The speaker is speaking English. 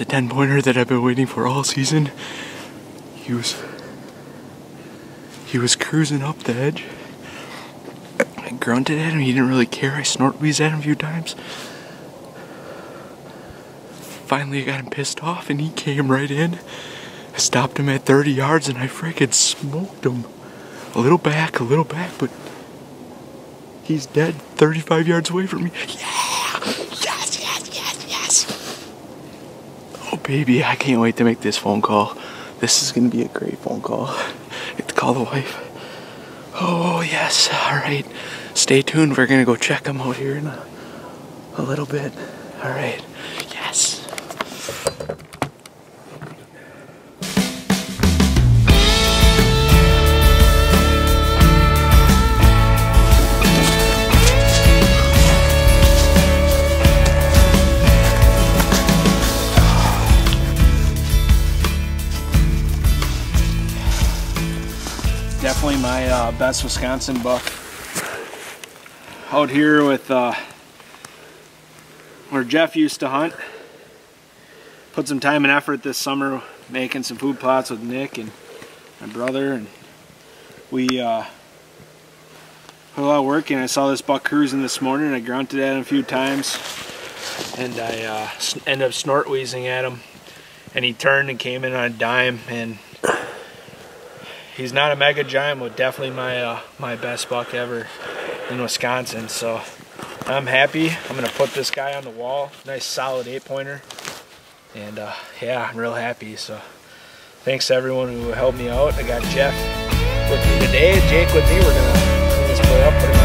A 10 pointer that I've been waiting for all season. He was. He was cruising up the edge. I grunted at him, he didn't really care. I snort wheezed at him a few times. Finally, I got him pissed off and he came right in. I stopped him at 30 yards and I freaking smoked him. A little back, a little back, but he's dead 35 yards away from me. Yeah! Yes, yes, yes, yes! Oh, baby, I can't wait to make this phone call. This is gonna be a great phone call. Get to call the wife. Oh, yes, alright. Stay tuned, we're gonna go check them out here in a, a little bit. Alright, yes. definitely uh, best Wisconsin buck. Out here with uh, where Jeff used to hunt. Put some time and effort this summer making some food plots with Nick and my brother and we uh, put a lot of work in. I saw this buck cruising this morning. and I grunted at him a few times and I uh, ended up snort wheezing at him and he turned and came in on a dime and he's not a mega giant, but definitely my uh, my best buck ever in Wisconsin. So I'm happy. I'm gonna put this guy on the wall. Nice solid eight pointer, and uh, yeah, I'm real happy. So thanks to everyone who helped me out. I got Jeff with me today, Jake with me. We're gonna clean this play up, put